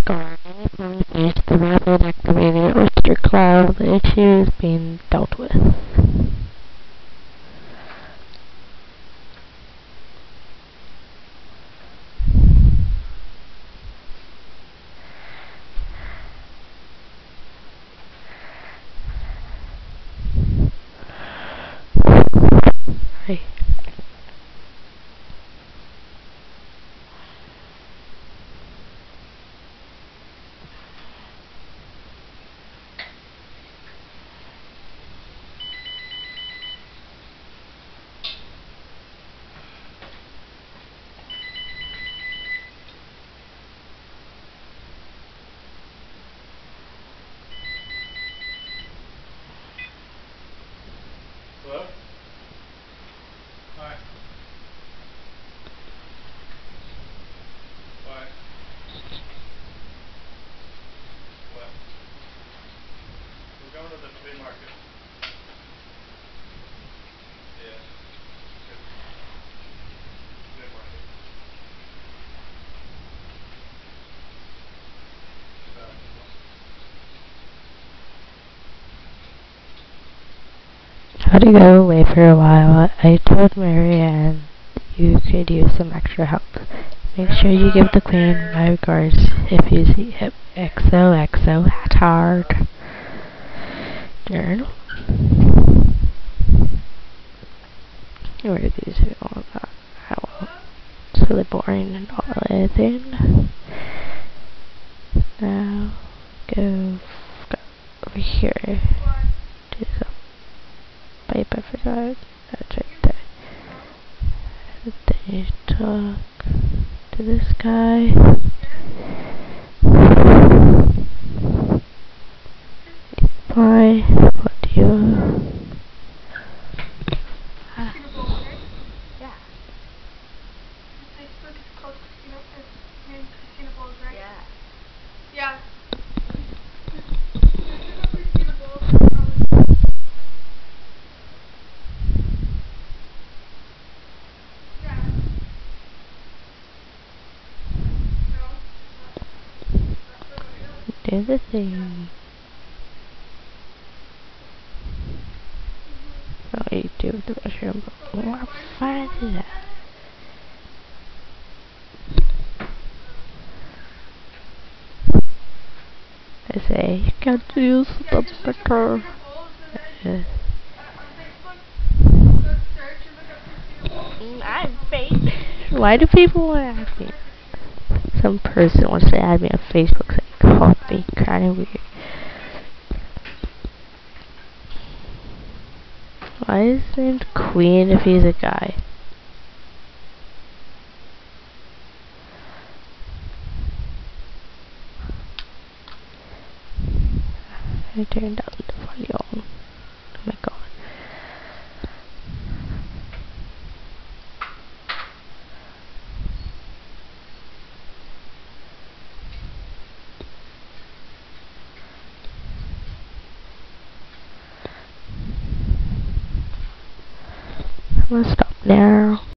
scar any face the rapid activated oyster cloud the issue is being dealt with. Had to go away for a while. I told Marianne you could use some extra help. Make sure you give the queen my regards if you see him. XOXO Hatard. Journal. Where are these all about? How really boring and all anything. Now go over here. Pipe I forgot. That's right there. You talk to this guy. Do the thing. Oh, you do the mushroom. But what fun is that? I say, you can use the just look up better. Christina Bowles and then Yes. uh, on Facebook, go search and look up Christina Bowles. Mm, I'm fake. Why do people want to add me? Some person wants to add me on Facebook call kinda weird. Why is his name Queen if he's a guy? I turned down the volume. Oh my god. Gonna stop now.